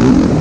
Mm-hmm.